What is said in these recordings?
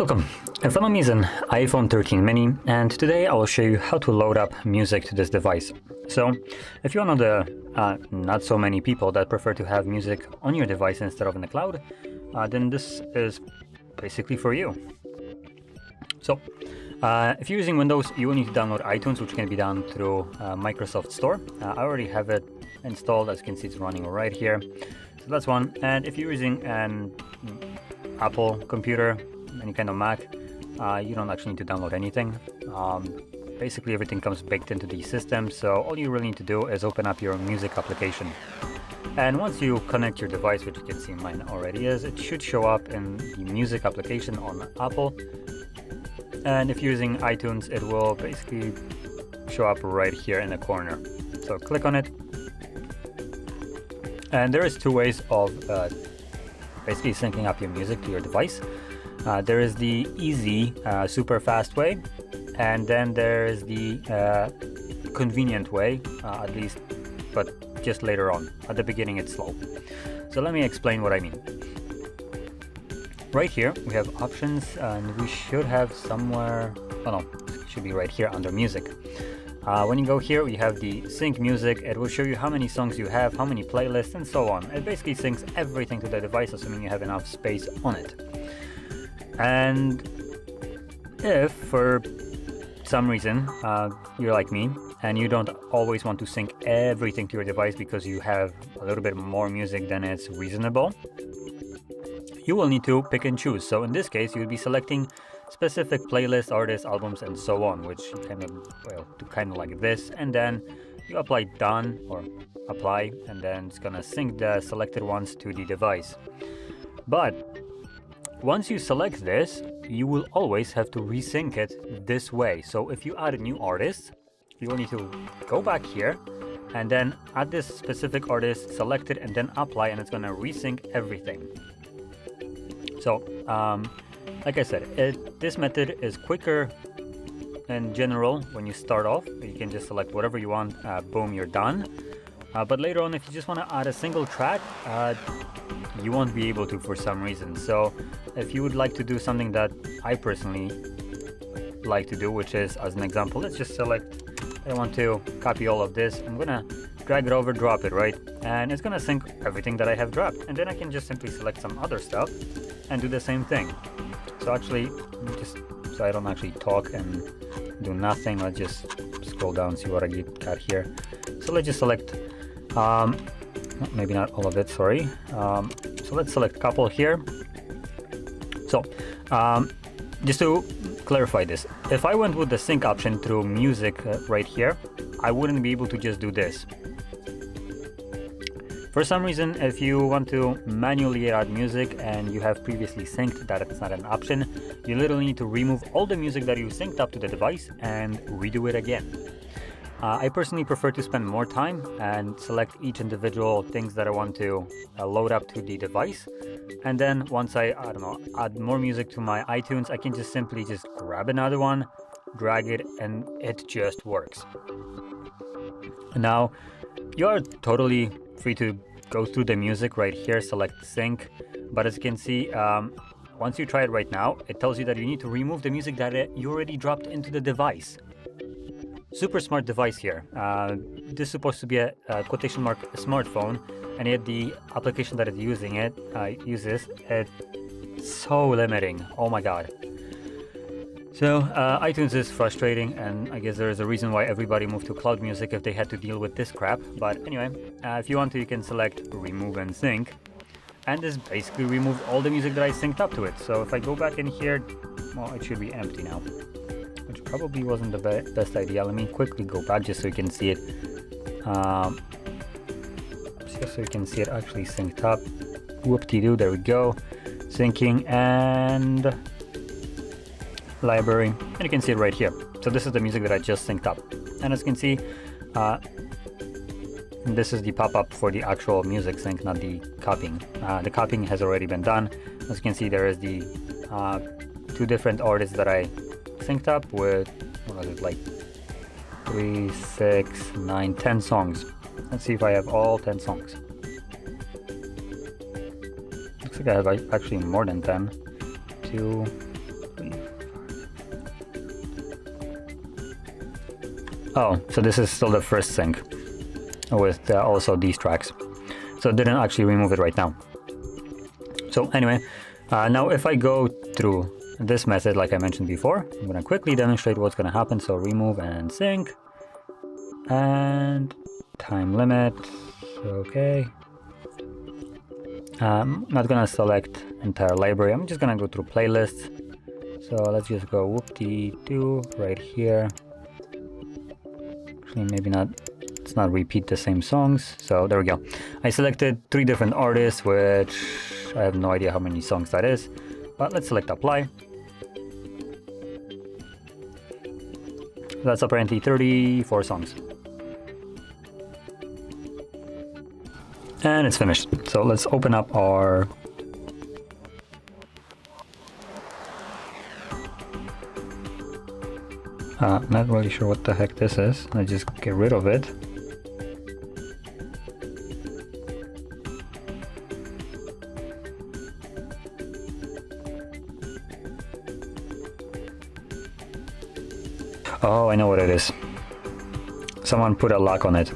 Welcome. In front of is an iPhone 13 mini and today I will show you how to load up music to this device. So if you're one of the uh, not so many people that prefer to have music on your device instead of in the cloud, uh, then this is basically for you. So uh, if you're using Windows, you will need to download iTunes, which can be done through uh, Microsoft Store. Uh, I already have it installed, as you can see it's running right here. So that's one. And if you're using an Apple computer, any kind of Mac, uh, you don't actually need to download anything. Um, basically everything comes baked into the system, so all you really need to do is open up your music application. And once you connect your device, which you can see mine already is, it should show up in the music application on Apple. And if you're using iTunes, it will basically show up right here in the corner. So click on it. And there is two ways of uh, basically syncing up your music to your device. Uh, there is the easy, uh, super fast way, and then there is the uh, convenient way, uh, at least, but just later on. At the beginning, it's slow. So let me explain what I mean. Right here, we have options, and we should have somewhere. Oh no, should be right here under music. Uh, when you go here, we have the sync music. It will show you how many songs you have, how many playlists, and so on. It basically syncs everything to the device, assuming you have enough space on it. And if for some reason uh, you're like me and you don't always want to sync everything to your device because you have a little bit more music than it's reasonable, you will need to pick and choose. So in this case, you'll be selecting specific playlists, artists, albums, and so on, which kind of well to kind of like this, and then you apply done or apply, and then it's gonna sync the selected ones to the device. But once you select this, you will always have to resync it this way. So if you add a new artist, you will need to go back here and then add this specific artist, select it and then apply and it's gonna resync everything. So, um, like I said, it, this method is quicker in general when you start off. You can just select whatever you want, uh, boom, you're done. Uh, but later on, if you just want to add a single track, uh, you won't be able to for some reason. So if you would like to do something that I personally like to do, which is as an example, let's just select, I want to copy all of this. I'm gonna drag it over, drop it, right? And it's gonna sync everything that I have dropped. And then I can just simply select some other stuff and do the same thing. So actually, just so I don't actually talk and do nothing, let's just scroll down, see what I get got here. So let's just select um, maybe not all of it, sorry. Um, so let's select a couple here. So um, just to clarify this, if I went with the sync option through music uh, right here, I wouldn't be able to just do this. For some reason, if you want to manually add music and you have previously synced, that it's not an option, you literally need to remove all the music that you synced up to the device and redo it again. Uh, I personally prefer to spend more time and select each individual things that I want to uh, load up to the device. And then once I, I don't know, add more music to my iTunes, I can just simply just grab another one, drag it, and it just works. Now, you are totally free to go through the music right here, select sync. But as you can see, um, once you try it right now, it tells you that you need to remove the music that you already dropped into the device super smart device here. Uh, this is supposed to be a, a, quotation mark smartphone, and yet the application that is using it uh, uses it's so limiting. Oh my god. So uh, iTunes is frustrating, and I guess there is a reason why everybody moved to cloud music if they had to deal with this crap. But anyway, uh, if you want to, you can select remove and sync, and this basically removed all the music that I synced up to it. So if I go back in here, well, it should be empty now which probably wasn't the be best idea. Let me quickly go back just so you can see it. Um, just so you can see it actually synced up. Whoop-de-doo, there we go. Syncing and library. And you can see it right here. So this is the music that I just synced up. And as you can see, uh, this is the pop-up for the actual music sync, not the copying. Uh, the copying has already been done. As you can see, there is the uh, two different artists that I synced up with, what was it, like three, six, nine, ten songs. Let's see if I have all 10 songs. Looks like I have actually more than 10. Two, Oh, so this is still the first sync with uh, also these tracks. So didn't actually remove it right now. So anyway, uh, now if I go through this method like I mentioned before, I'm to quickly demonstrate what's to happen. So remove and sync and time limit. Okay. I'm not to select entire library. I'm just to go through playlists. So let's just go whoop-de-doo right here. Actually, maybe not let's not repeat the same songs. So there we go. I selected three different artists, which I have no idea how many songs that is, but let's select apply. That's apparently 34 songs. And it's finished. So let's open up our Uh, not really sure what the heck this is. I just get rid of it. Oh, I know what it is. Someone put a lock on it.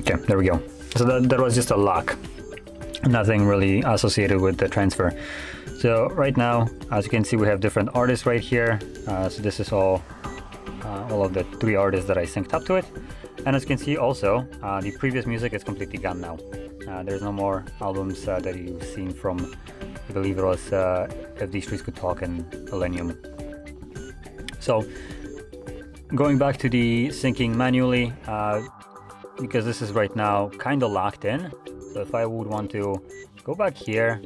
Okay, there we go. So that, that was just a lock. Nothing really associated with the transfer. So right now, as you can see, we have different artists right here. Uh, so this is all, uh, all of the three artists that I synced up to it. And as you can see also, uh, the previous music is completely gone now. Uh, there's no more albums uh, that you've seen from I believe it was uh, If These Trees Could Talk and Illenium. So, going back to the syncing manually, uh, because this is right now kind of locked in. So if I would want to go back here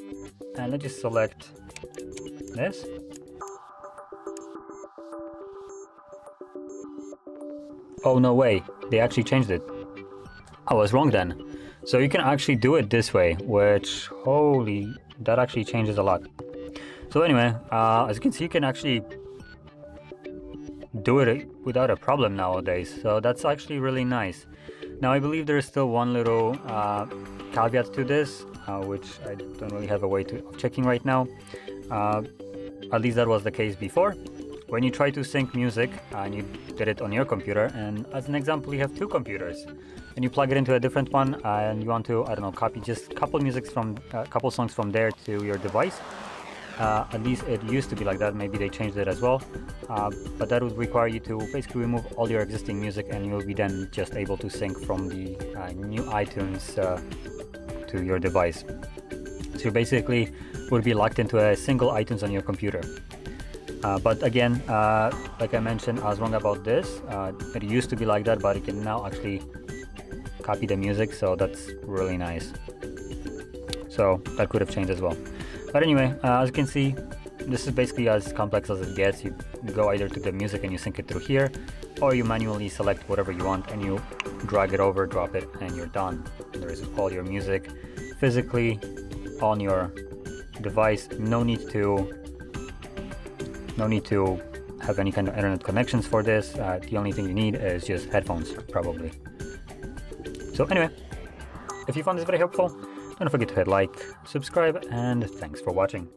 and let's just select this. Oh no way, they actually changed it. I was wrong then. So you can actually do it this way, which, holy that actually changes a lot. So anyway, uh, as you can see, you can actually do it without a problem nowadays. So that's actually really nice. Now I believe there is still one little uh, caveat to this, uh, which I don't really have a way to, of checking right now. Uh, at least that was the case before. When you try to sync music and you did it on your computer, and as an example, you have two computers and you plug it into a different one and you want to, I don't know, copy just a couple music from uh, couple songs from there to your device. Uh, at least it used to be like that. Maybe they changed it as well. Uh, but that would require you to basically remove all your existing music, and you'll be then just able to sync from the uh, new iTunes uh, to your device. So you basically would be locked into a single iTunes on your computer. Uh, but again, uh, like I mentioned, I was wrong about this. it used to be like that, but it can now actually copy the music, so that's really nice. So that could have changed as well. But anyway, uh, as you can see, this is basically as complex as it gets. You go either to the music and you sync it through here, or you manually select whatever you want and you drag it over, drop it, and you're done. There is all your music physically on your device. No need to no need to have any kind of internet connections for this. Uh, the only thing you need is just headphones, probably. So anyway, if you found this very helpful, don't forget to hit like, subscribe, and thanks for watching.